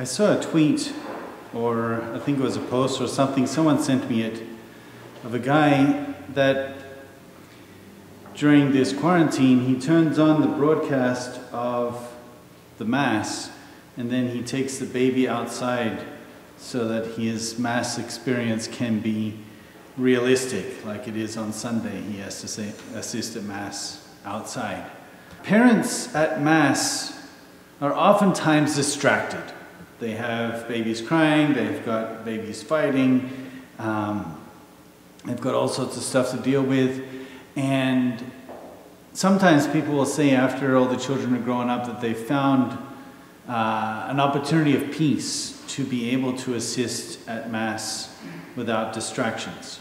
I saw a tweet, or I think it was a post or something, someone sent me it, of a guy that during this quarantine he turns on the broadcast of the Mass and then he takes the baby outside so that his Mass experience can be realistic, like it is on Sunday. He has to say, assist at Mass outside. Parents at Mass are oftentimes distracted. They have babies crying, they've got babies fighting, um, they've got all sorts of stuff to deal with. And sometimes people will say, after all the children are growing up, that they found uh, an opportunity of peace to be able to assist at Mass without distractions.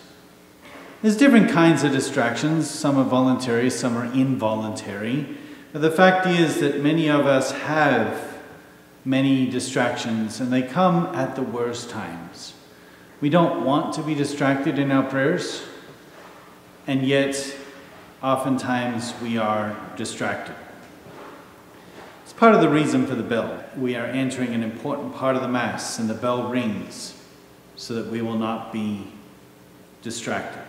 There's different kinds of distractions. Some are voluntary, some are involuntary. But the fact is that many of us have many distractions, and they come at the worst times. We don't want to be distracted in our prayers, and yet oftentimes we are distracted. It's part of the reason for the bell. We are entering an important part of the Mass, and the bell rings so that we will not be distracted.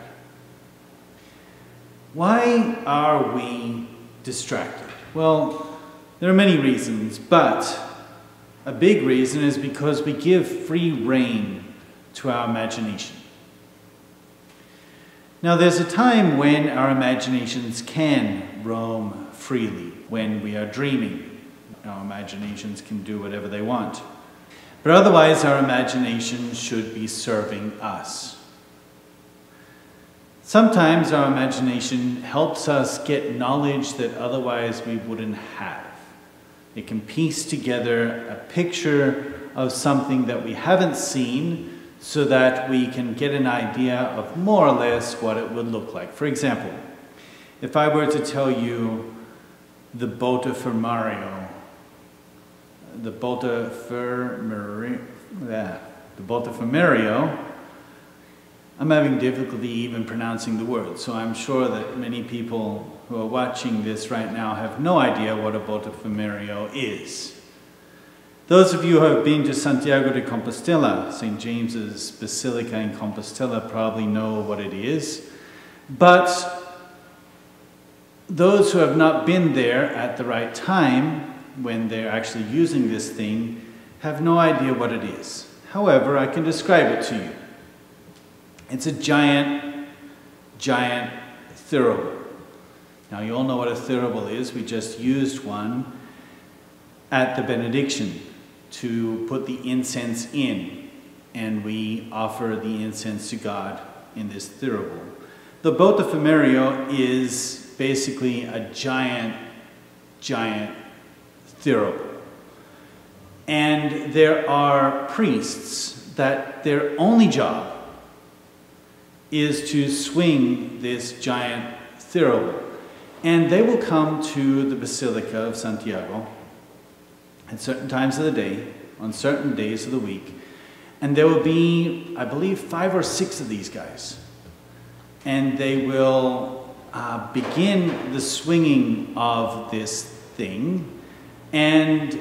Why are we distracted? Well, there are many reasons, but a big reason is because we give free rein to our imagination. Now, there's a time when our imaginations can roam freely, when we are dreaming. Our imaginations can do whatever they want. But otherwise, our imagination should be serving us. Sometimes our imagination helps us get knowledge that otherwise we wouldn't have. It can piece together a picture of something that we haven't seen so that we can get an idea of more or less what it would look like. For example, if I were to tell you the Botafumeiro, the Botafumeiro, yeah, the Botafumeiro I'm having difficulty even pronouncing the word, so I'm sure that many people who are watching this right now have no idea what a Botafumeiro is. Those of you who have been to Santiago de Compostela, St. James's Basilica in Compostela, probably know what it is. But those who have not been there at the right time, when they're actually using this thing, have no idea what it is. However, I can describe it to you. It's a giant, giant thurible. Now, you all know what a thurible is. We just used one at the benediction to put the incense in, and we offer the incense to God in this thurible. The Bota Botafumeiro is basically a giant, giant thurible. And there are priests that their only job is to swing this giant thurible. And they will come to the Basilica of Santiago at certain times of the day, on certain days of the week. And there will be, I believe, five or six of these guys. And they will uh, begin the swinging of this thing. And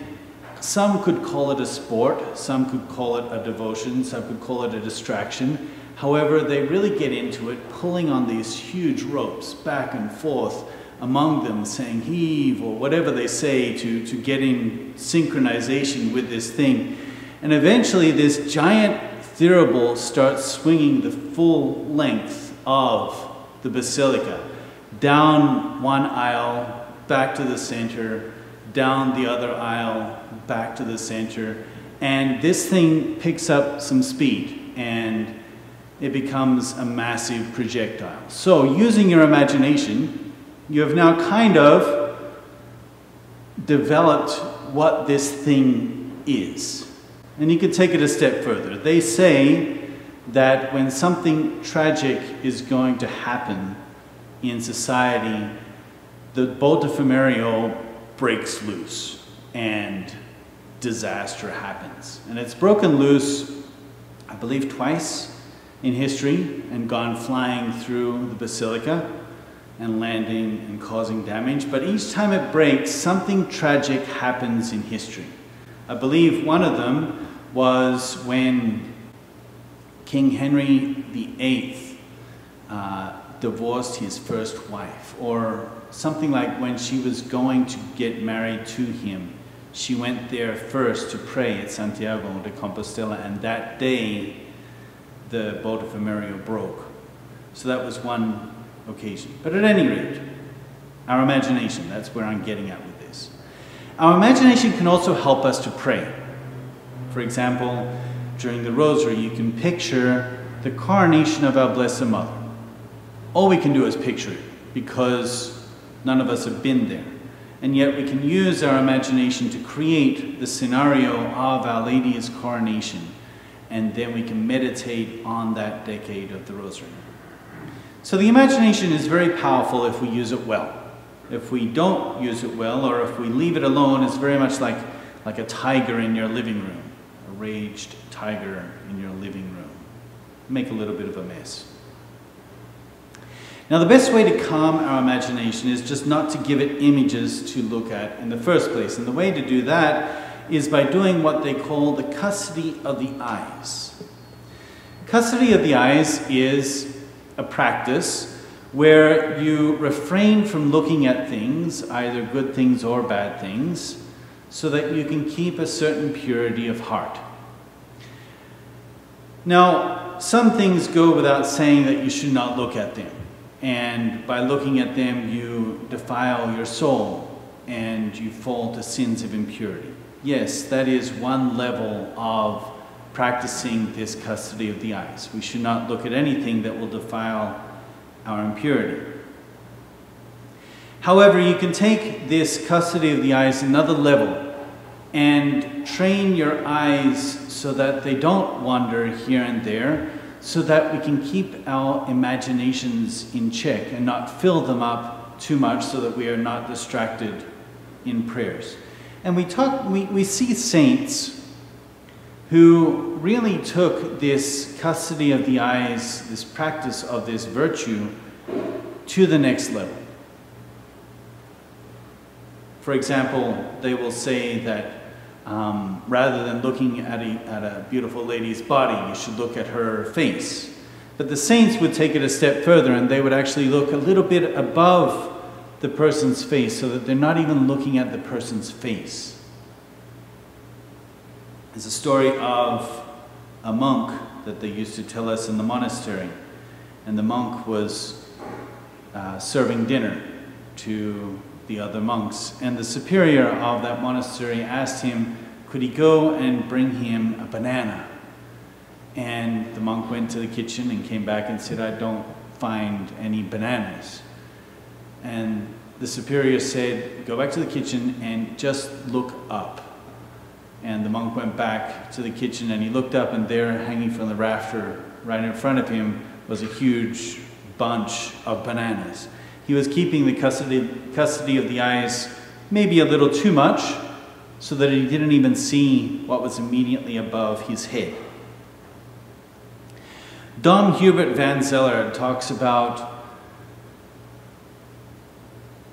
some could call it a sport, some could call it a devotion, some could call it a distraction. However, they really get into it, pulling on these huge ropes back and forth among them, saying heave or whatever they say to, to get in synchronization with this thing. And eventually, this giant thurible starts swinging the full length of the basilica down one aisle, back to the center, down the other aisle, back to the center. And this thing picks up some speed and it becomes a massive projectile. So, using your imagination, you have now kind of developed what this thing is. And you could take it a step further. They say that when something tragic is going to happen in society, the Botafumeiro breaks loose and disaster happens. And it's broken loose, I believe, twice in history and gone flying through the basilica and landing and causing damage. But each time it breaks, something tragic happens in history. I believe one of them was when King Henry VIII uh, divorced his first wife, or something like when she was going to get married to him. She went there first to pray at Santiago de Compostela, and that day the Botafumeiro broke. So that was one occasion. But at any rate, our imagination, that's where I'm getting at with this. Our imagination can also help us to pray. For example, during the Rosary, you can picture the coronation of our Blessed Mother. All we can do is picture it because none of us have been there. And yet we can use our imagination to create the scenario of Our Lady's coronation, and then we can meditate on that decade of the Rosary. So the imagination is very powerful if we use it well. If we don't use it well, or if we leave it alone, it's very much like, like a tiger in your living room, a raged tiger in your living room. Make a little bit of a mess. Now, the best way to calm our imagination is just not to give it images to look at in the first place. And the way to do that is by doing what they call the custody of the eyes. Custody of the eyes is a practice where you refrain from looking at things, either good things or bad things, so that you can keep a certain purity of heart. Now, some things go without saying that you should not look at them. And by looking at them, you defile your soul and you fall to sins of impurity. Yes, that is one level of practicing this custody of the eyes. We should not look at anything that will defile our impurity. However, you can take this custody of the eyes another level and train your eyes so that they don't wander here and there, so that we can keep our imaginations in check and not fill them up too much so that we are not distracted in prayers. And we talk we, we see saints who really took this custody of the eyes, this practice of this virtue, to the next level. For example, they will say that um, rather than looking at a, at a beautiful lady's body, you should look at her face. But the saints would take it a step further and they would actually look a little bit above the person's face so that they're not even looking at the person's face. There's a story of a monk that they used to tell us in the monastery. And the monk was uh, serving dinner to the other monks. And the superior of that monastery asked him, could he go and bring him a banana? And the monk went to the kitchen and came back and said, I don't find any bananas. And the superior said, Go back to the kitchen and just look up. And the monk went back to the kitchen and he looked up, and there, hanging from the rafter right in front of him, was a huge bunch of bananas. He was keeping the custody, custody of the eyes maybe a little too much, so that he didn't even see what was immediately above his head. Dom Hubert van Zeller talks about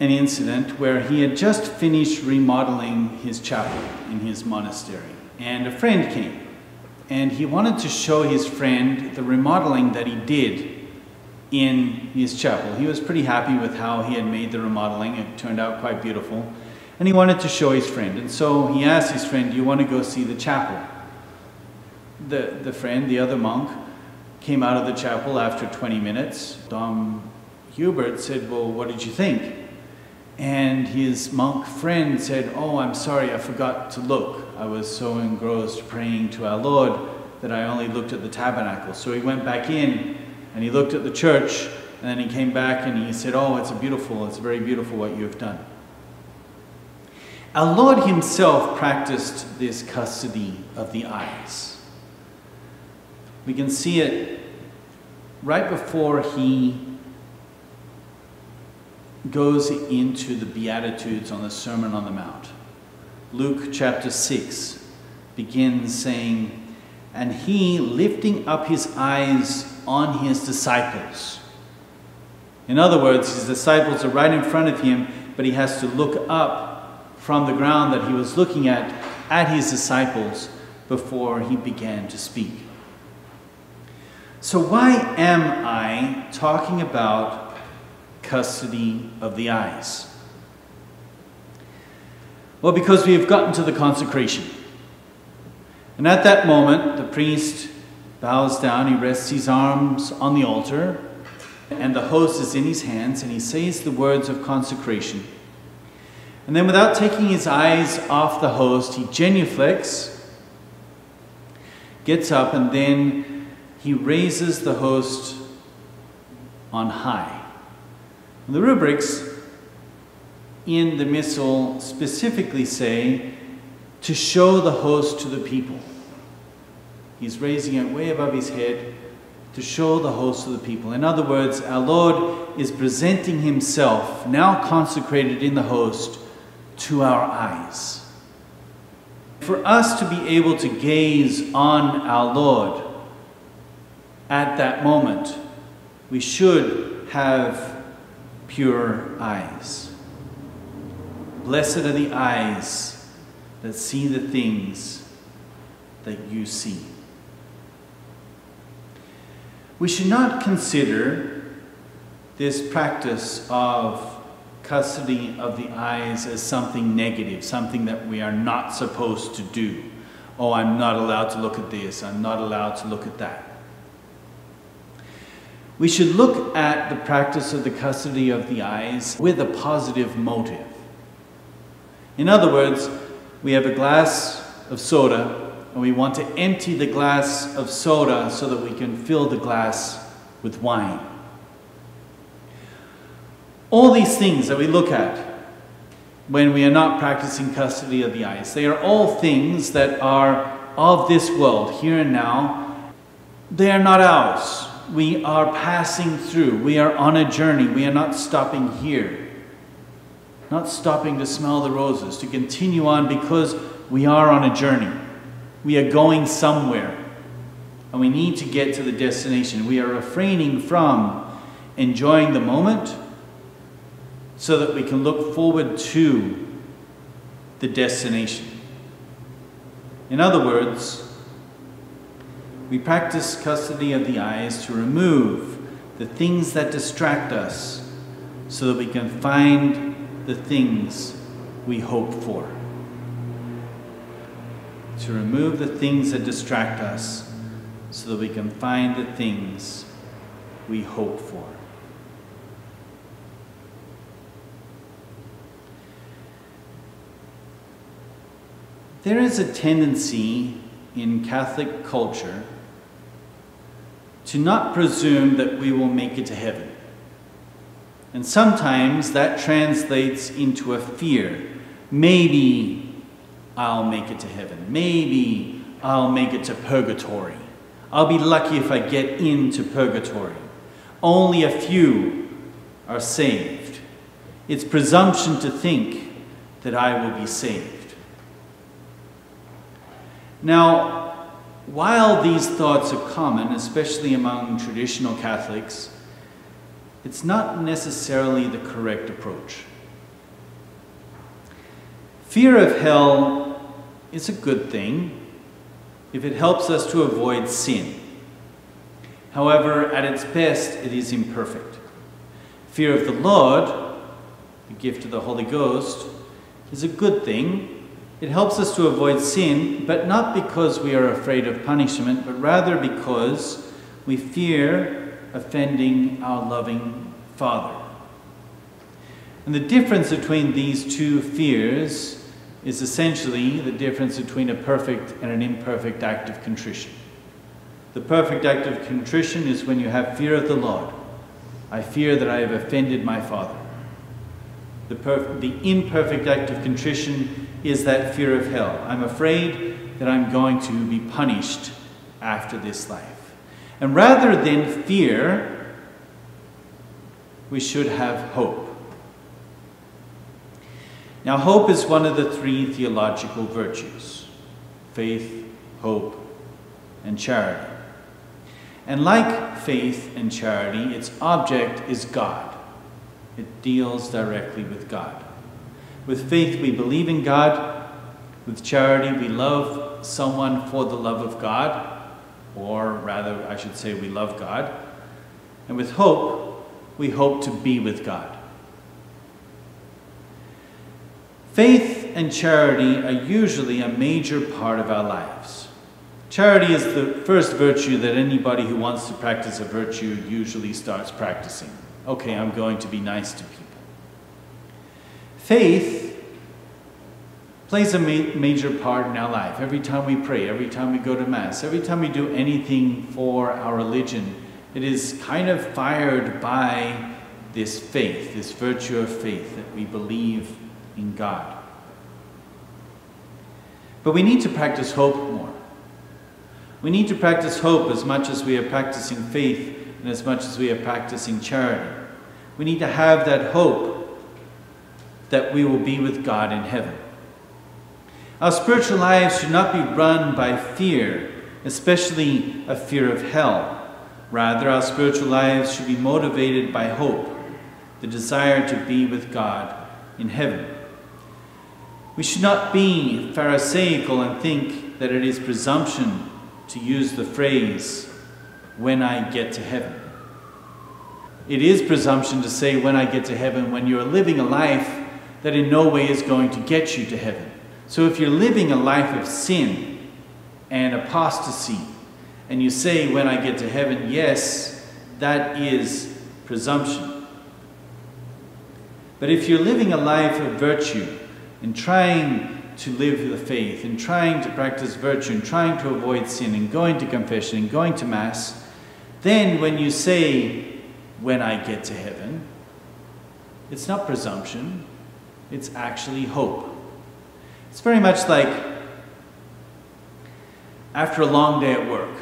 an incident where he had just finished remodeling his chapel in his monastery, and a friend came. And he wanted to show his friend the remodeling that he did in his chapel. He was pretty happy with how he had made the remodeling. It turned out quite beautiful. And he wanted to show his friend. And so he asked his friend, Do you want to go see the chapel? The, the friend, the other monk, came out of the chapel after 20 minutes. Dom Hubert said, Well, what did you think? And his monk friend said, Oh, I'm sorry, I forgot to look. I was so engrossed praying to our Lord that I only looked at the tabernacle. So he went back in and he looked at the church, and then he came back and he said, Oh, it's a beautiful, it's very beautiful what you have done. Our Lord Himself practiced this custody of the eyes. We can see it right before He goes into the Beatitudes on the Sermon on the Mount. Luke chapter 6 begins saying, And he, lifting up his eyes on his disciples. In other words, his disciples are right in front of him, but he has to look up from the ground that he was looking at at his disciples before he began to speak. So, why am I talking about custody of the eyes? Well, because we have gotten to the consecration. And at that moment, the priest bows down, he rests his arms on the altar, and the host is in his hands, and he says the words of consecration. And then, without taking his eyes off the host, he genuflects, gets up, and then he raises the host on high. The rubrics in the Missal specifically say to show the host to the people. He's raising it way above his head to show the host to the people. In other words, our Lord is presenting himself, now consecrated in the host, to our eyes. For us to be able to gaze on our Lord at that moment, we should have pure eyes. Blessed are the eyes that see the things that you see. We should not consider this practice of custody of the eyes as something negative, something that we are not supposed to do. Oh, I'm not allowed to look at this, I'm not allowed to look at that. We should look at the practice of the custody of the eyes with a positive motive. In other words, we have a glass of soda and we want to empty the glass of soda so that we can fill the glass with wine. All these things that we look at when we are not practicing custody of the eyes, they are all things that are of this world, here and now. They are not ours. We are passing through. We are on a journey. We are not stopping here. Not stopping to smell the roses, to continue on because we are on a journey. We are going somewhere. And we need to get to the destination. We are refraining from enjoying the moment so that we can look forward to the destination. In other words, we practice custody of the eyes to remove the things that distract us so that we can find the things we hope for. To remove the things that distract us so that we can find the things we hope for. There is a tendency in Catholic culture to not presume that we will make it to heaven. And sometimes that translates into a fear. Maybe I'll make it to heaven. Maybe I'll make it to purgatory. I'll be lucky if I get into purgatory. Only a few are saved. It's presumption to think that I will be saved. Now, while these thoughts are common, especially among traditional Catholics, it's not necessarily the correct approach. Fear of hell is a good thing if it helps us to avoid sin. However, at its best, it is imperfect. Fear of the Lord, the gift of the Holy Ghost, is a good thing it helps us to avoid sin, but not because we are afraid of punishment, but rather because we fear offending our loving Father. And the difference between these two fears is essentially the difference between a perfect and an imperfect act of contrition. The perfect act of contrition is when you have fear of the Lord. I fear that I have offended my Father. The, the imperfect act of contrition is that fear of hell. I'm afraid that I'm going to be punished after this life. And rather than fear, we should have hope. Now, hope is one of the three theological virtues faith, hope, and charity. And like faith and charity, its object is God. It deals directly with God. With faith, we believe in God. With charity, we love someone for the love of God, or rather, I should say, we love God. And with hope, we hope to be with God. Faith and charity are usually a major part of our lives. Charity is the first virtue that anybody who wants to practice a virtue usually starts practicing. Okay, I'm going to be nice to people. Faith plays a ma major part in our life. Every time we pray, every time we go to Mass, every time we do anything for our religion, it is kind of fired by this faith, this virtue of faith that we believe in God. But we need to practice hope more. We need to practice hope as much as we are practicing faith and as much as we are practicing charity. We need to have that hope that we will be with God in heaven. Our spiritual lives should not be run by fear, especially a fear of hell. Rather, our spiritual lives should be motivated by hope, the desire to be with God in heaven. We should not be Pharisaical and think that it is presumption to use the phrase, when I get to heaven. It is presumption to say, when I get to heaven, when you're living a life that in no way is going to get you to heaven. So if you're living a life of sin and apostasy, and you say, when I get to heaven, yes, that is presumption. But if you're living a life of virtue, in trying to live the faith, in trying to practice virtue, in trying to avoid sin, in going to confession, in going to Mass, then when you say, when I get to heaven, it's not presumption, it's actually hope. It's very much like after a long day at work,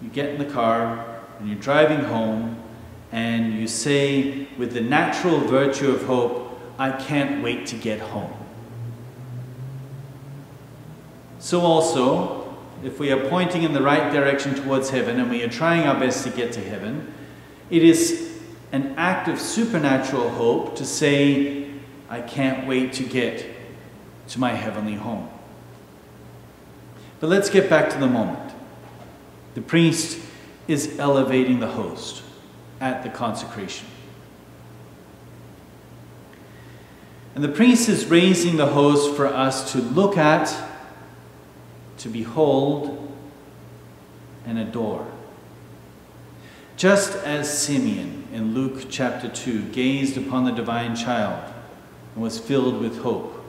you get in the car and you're driving home and you say, with the natural virtue of hope, I can't wait to get home. So also, if we are pointing in the right direction towards heaven and we are trying our best to get to heaven, it is an act of supernatural hope to say, I can't wait to get to my heavenly home. But let's get back to the moment. The priest is elevating the host at the consecration. And the priest is raising the host for us to look at, to behold, and adore. Just as Simeon in Luke chapter 2 gazed upon the divine child and was filled with hope,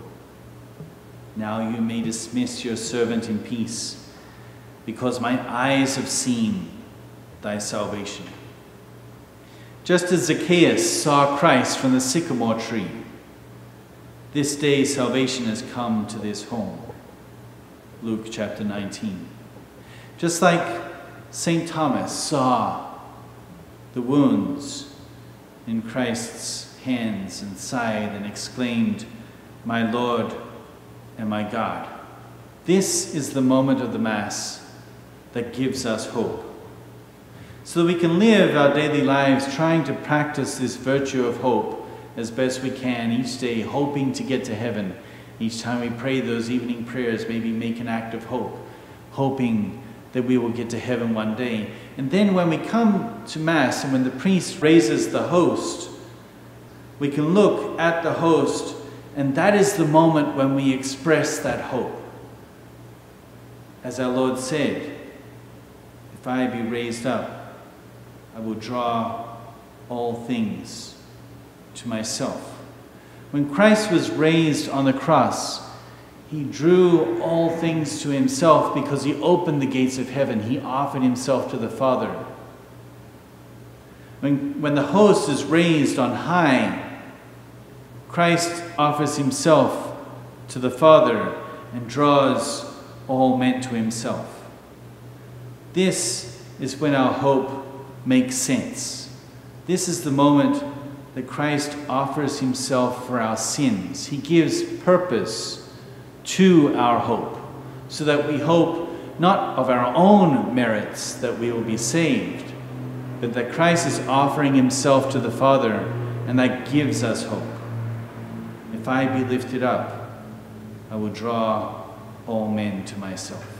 now you may dismiss your servant in peace, because my eyes have seen thy salvation. Just as Zacchaeus saw Christ from the sycamore tree, this day salvation has come to this home. Luke chapter 19. Just like St. Thomas saw the wounds in Christ's hands and side and exclaimed, My Lord and my God. This is the moment of the Mass that gives us hope. So that we can live our daily lives trying to practice this virtue of hope as best we can each day, hoping to get to heaven. Each time we pray those evening prayers, maybe make an act of hope, hoping that we will get to heaven one day. And then when we come to Mass and when the priest raises the host, we can look at the host, and that is the moment when we express that hope. As our Lord said, if I be raised up, I will draw all things to myself. When Christ was raised on the cross, he drew all things to himself because he opened the gates of heaven. He offered himself to the Father. When, when the host is raised on high, Christ offers himself to the Father and draws all men to himself. This is when our hope makes sense. This is the moment that Christ offers himself for our sins. He gives purpose to our hope so that we hope not of our own merits that we will be saved, but that Christ is offering himself to the Father and that gives us hope. If I be lifted up, I will draw all men to myself.